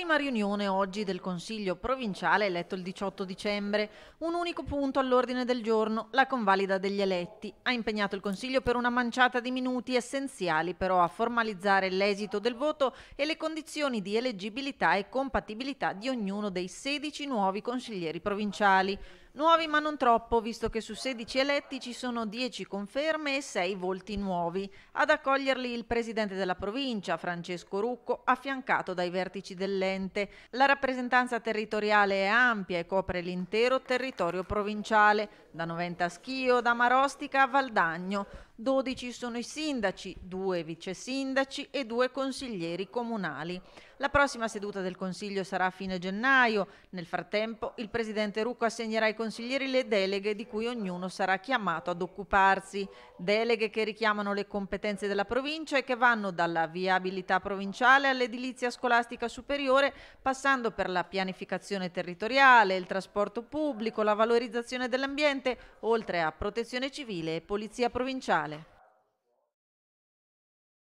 Prima riunione oggi del Consiglio provinciale eletto il 18 dicembre. Un unico punto all'ordine del giorno, la convalida degli eletti. Ha impegnato il Consiglio per una manciata di minuti essenziali però a formalizzare l'esito del voto e le condizioni di eleggibilità e compatibilità di ognuno dei 16 nuovi consiglieri provinciali. Nuovi ma non troppo, visto che su 16 eletti ci sono 10 conferme e 6 volti nuovi. Ad accoglierli il presidente della provincia, Francesco Rucco, affiancato dai vertici dell'ente. La rappresentanza territoriale è ampia e copre l'intero territorio provinciale, da Noventa a Schio, da Marostica a Valdagno. 12 sono i sindaci, due vice sindaci e due consiglieri comunali. La prossima seduta del Consiglio sarà a fine gennaio. Nel frattempo il Presidente Rucco assegnerà ai consiglieri le deleghe di cui ognuno sarà chiamato ad occuparsi. Deleghe che richiamano le competenze della provincia e che vanno dalla viabilità provinciale all'edilizia scolastica superiore, passando per la pianificazione territoriale, il trasporto pubblico, la valorizzazione dell'ambiente, oltre a protezione civile e polizia provinciale sociale.